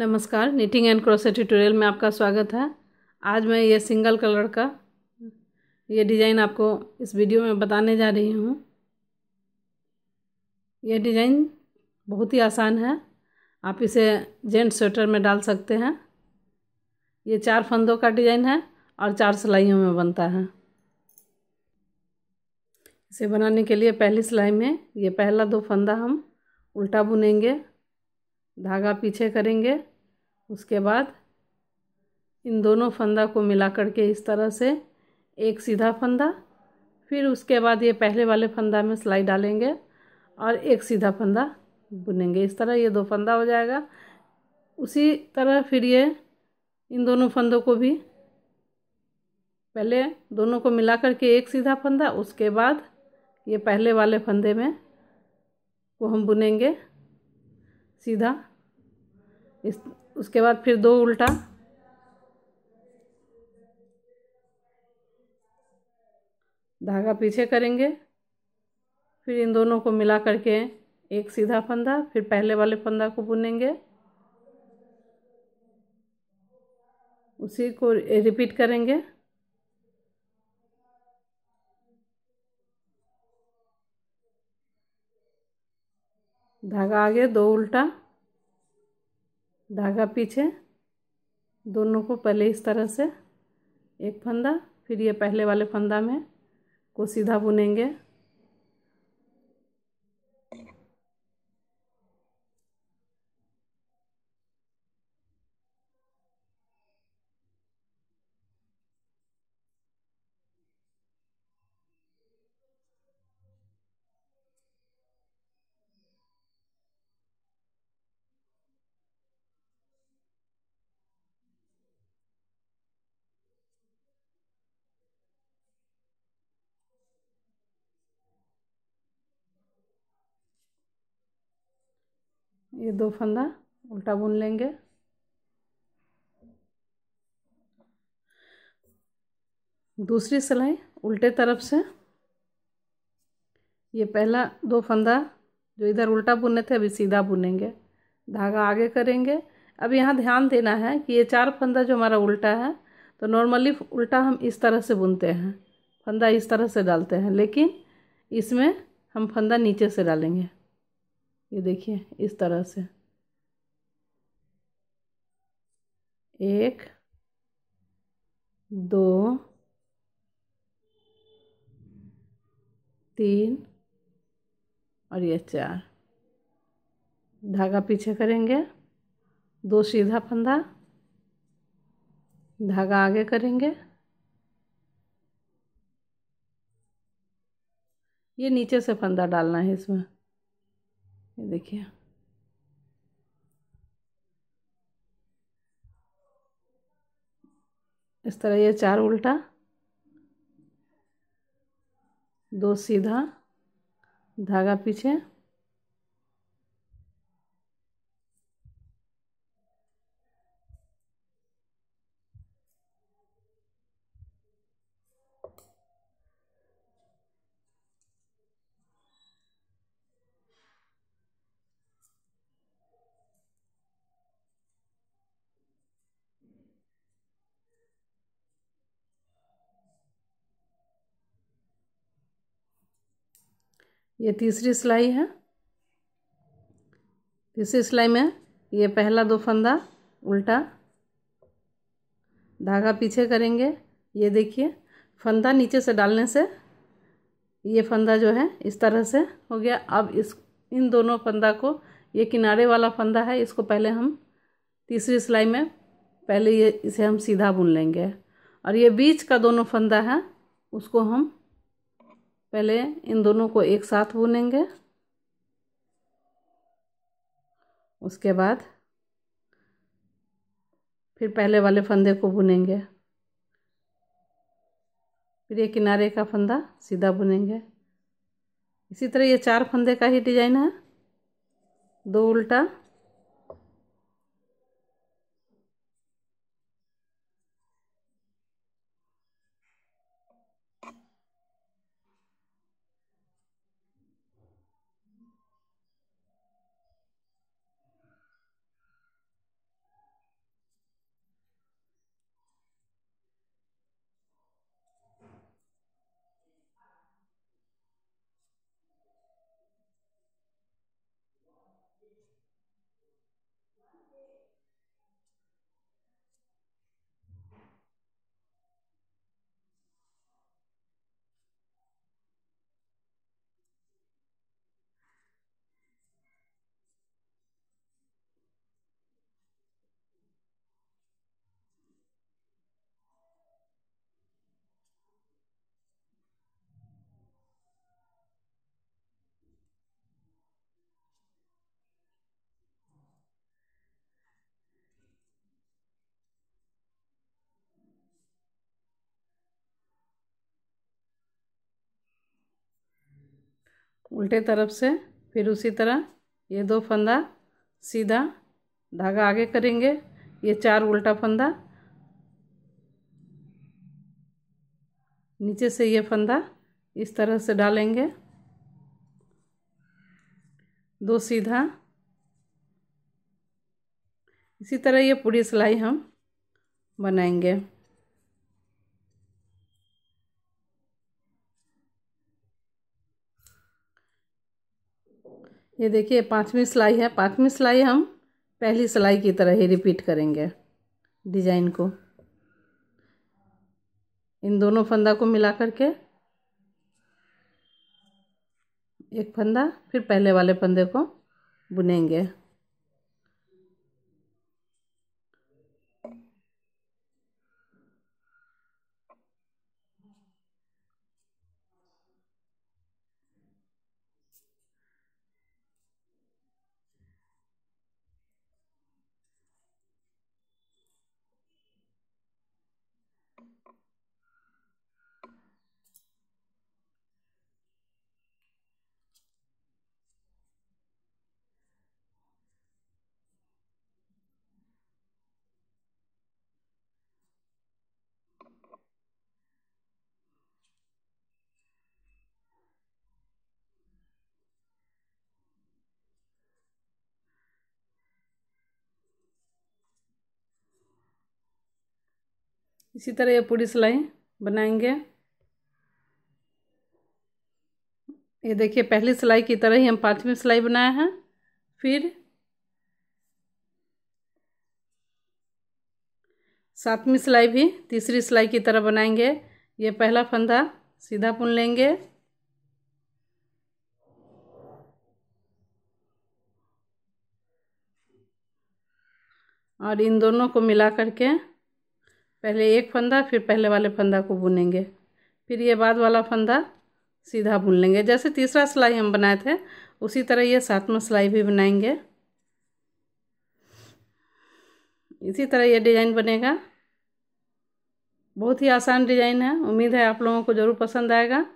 नमस्कार knitting and crochet tutorial में आपका स्वागत है। आज मैं ये सिंगल कलर का ये डिज़ाइन आपको इस वीडियो में बताने जा रही हूँ। यह डिज़ाइन बहुत ही आसान है। आप इसे जेंट स्वेटर में डाल सकते हैं। ये चार फंदों का डिज़ाइन है और चार सिलाइयों में बनता है। इसे बनाने के लिए पहली सिलाई में ये पहला दो फंदा हम उल्टा बुनेंगे। धागा पीछे करेंगे, उसके बाद इन दोनों फंदा को मिला करके इस तरह से एक सीधा फंदा, फिर उसके बाद ये पहले वाले फंदा में सिलाई डालेंगे और एक सीधा फंदा बुनेंगे। इस तरह ये दो फंदा हो जाएगा। उसी तरह फिर ये इन दोनों फंदों को भी पहले दोनों को मिला करके एक सीधा फंदा, उसके बाद ये पहले वाले फंदे में को हम बुनेंगे सीधा। इस, उसके बाद फिर दो उल्टा। धागा पीछे करेंगे। फिर इन दोनों को मिला करके एक सीधा फंदा, फिर पहले वाले फंदा को बुनेंगे। उसी को रिपीट करेंगे। धागा आगे, दो उल्टा। धागा पीछे, दोनों को पहले इस तरह से, एक फंदा, फिर ये पहले वाले फंदा में, को सीधा बुनेंगे। ये दो फंदा, उल्टा बुन लेंगे। दूसरी सिलाई उल्टे तरफ़ से। ये पहला दो फंदा, जो इधर उल्टा बुने थे, अभी सीधा बुनेंगे। धागा आगे करेंगे। अब यहाँ ध्यान देना है कि ये चार फंदा जो हमारा उल्टा है तो नॉर्मली उल्टा हम इस तरह से बुनते हैं। फंदा इस तरह से डालते हैं, लेकिन इसमें हम फंदा नीचे से डालेंगे। ये देखिए, इस तरह से। एक, दो, तीन और ये चार। धागा पीछे करेंगे, दो सीधा फंदा, धागा आगे करेंगे। ये नीचे से फंदा डालना है इसमें। ये देखिए। इस तरह ये चार उल्टा दो सीधा धागा पीछे ये तीसरी सिलाई है। तीसरी सिलाई में ये पहला दो फंदा, उल्टा। धागा पीछे करेंगे। ये देखिए, फंदा नीचे से डालने से ये फंदा जो है इस तरह से हो गया। अब इस, इन दोनों फंदा को, ये किनारे वाला फंदा है, इसको पहले हम तीसरी सिलाई में, पहले ये, इसे हम सीधा बुन लेंगे। और ये बीच का दोनों फंदा है, उसको हम पहले इन दोनों को एक साथ बुनेंगे। उसके बाद फिर पहले वाले फंदे को बुनेंगे। फिर ये किनारे का फंदा सीधा बुनेंगे। इसी तरह ये चार फंदे का ही डिज़ाइन है। दो उल्टा उल्टे तरफ़ से, फिर उसी तरह ये दो फंदा सीधा धागा आगे करेंगे। ये चार उल्टा फंदा, नीचे से ये फंदा इस तरह से डालेंगे। दो सीधा, इसी तरह ये पूरी सिलाई हम बनाएँगे। ये देखिए, पांचवी सिलाई है। पांचवी सिलाई हम पहली सिलाई की तरह ही रिपीट करेंगे डिज़ाइन को। इन दोनों फंदा को मिला करके एक फंदा, फिर पहले वाले फंदे को बुनेंगे। इसी तरह ये पूरी सिलाई बनाएँगे। ये देखिए, पहली सिलाई की तरह ही हम पांचवी सिलाई बनाए हैं। फिर सातवीं सिलाई भी तीसरी सिलाई की तरह बनाएँगे। ये पहला फंदा सीधा बुन लेंगे। और इन दोनों को मिला करके पहले एक फंदा, फिर पहले वाले फंदा को बुनेंगे। फिर ये बाद वाला फंदा सीधा बुन लेंगे। जैसे तीसरा सिलाई हम बनाए थे, उसी तरह ये सातवां सिलाई भी बनाएँगे। इसी तरह ये डिज़ाइन बनेगा। बहुत ही आसान डिज़ाइन है। उम्मीद है आप लोगों को ज़रूर पसंद आएगा।